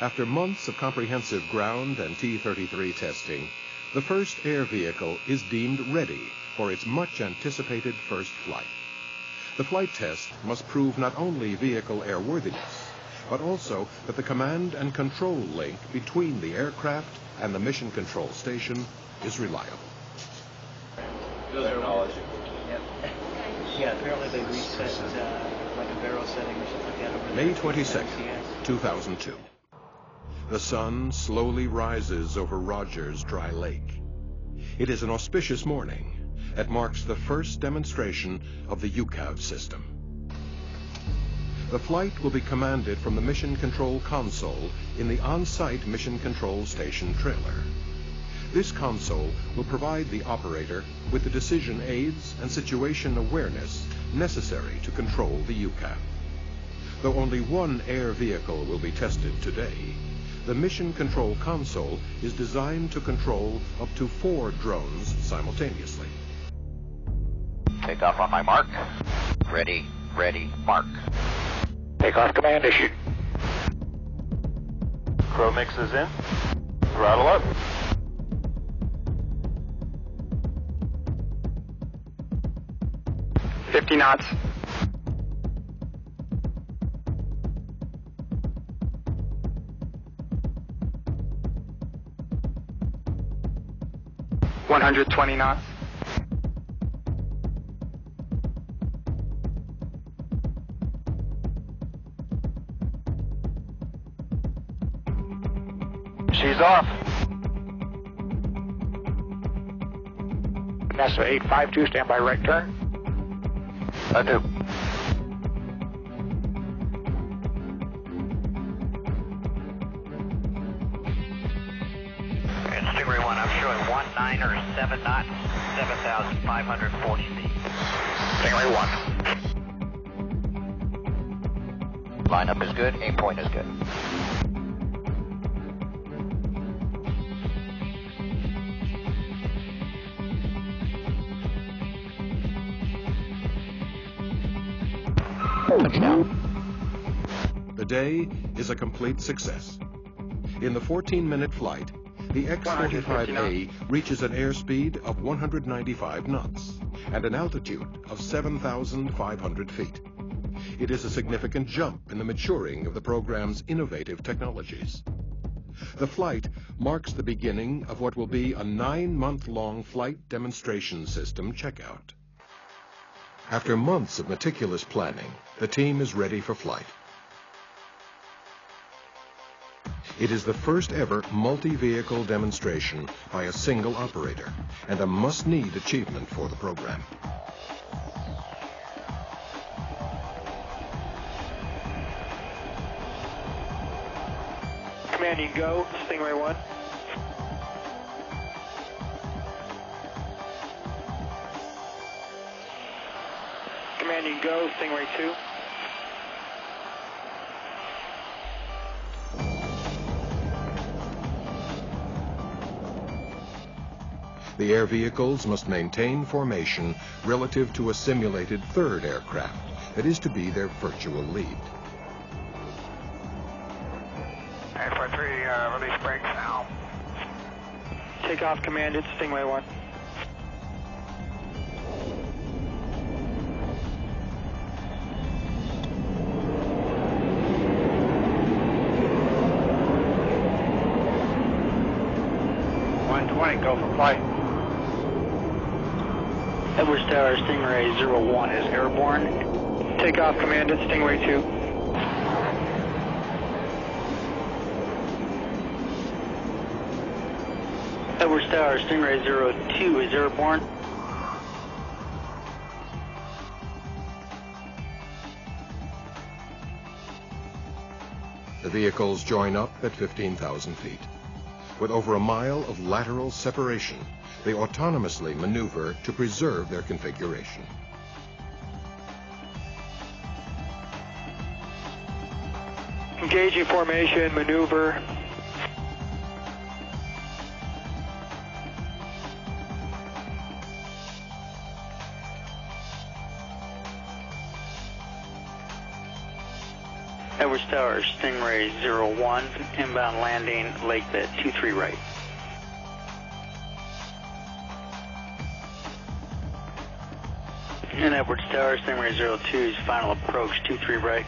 After months of comprehensive ground and T-33 testing, the first air vehicle is deemed ready for its much anticipated first flight. The flight test must prove not only vehicle airworthiness, but also that the command and control link between the aircraft and the mission control station is reliable. Technology. Yep. Yeah, apparently they reset uh, like a barrel setting or something like that May there. 22nd, 2002. The sun slowly rises over Rogers Dry Lake. It is an auspicious morning that marks the first demonstration of the UCAV system. The flight will be commanded from the Mission Control Console in the on-site Mission Control Station trailer. This console will provide the operator with the decision aids and situation awareness necessary to control the UCAV. Though only one air vehicle will be tested today, the Mission Control Console is designed to control up to four drones simultaneously. Take off on my mark. Ready, ready, mark. Takeoff command issued. Crow mixes in. Throttle up. Fifty knots. One hundred twenty knots. She's off. NASA eight five two, stand by right turn. I do. Showing 19 or 7 knots, 7,540 feet. Stingray one. Lineup is good, aim point is good. Touchdown. The day is a complete success. In the 14-minute flight, the X-45A reaches an airspeed of 195 knots and an altitude of 7,500 feet. It is a significant jump in the maturing of the program's innovative technologies. The flight marks the beginning of what will be a nine-month-long flight demonstration system checkout. After months of meticulous planning, the team is ready for flight. It is the first ever multi-vehicle demonstration by a single operator and a must-need achievement for the program. Commanding go, Stingray one. Commanding go, Stingray two. The air vehicles must maintain formation relative to a simulated third aircraft that is to be their virtual lead. Alpha three, uh, release brakes now. Takeoff commanded, Stingray 1. One twenty, go for flight. Edwards Tower, Stingray 01 is airborne. Takeoff commanded, Stingray 2. Edwards Tower, Stingray 02 is airborne. The vehicles join up at 15,000 feet. With over a mile of lateral separation, they autonomously maneuver to preserve their configuration. Engaging formation, maneuver. Edwards Tower, Stingray 01, inbound landing, lake bed, 23 right. And Edwards Tower, Stingray 02's final approach, 23 right.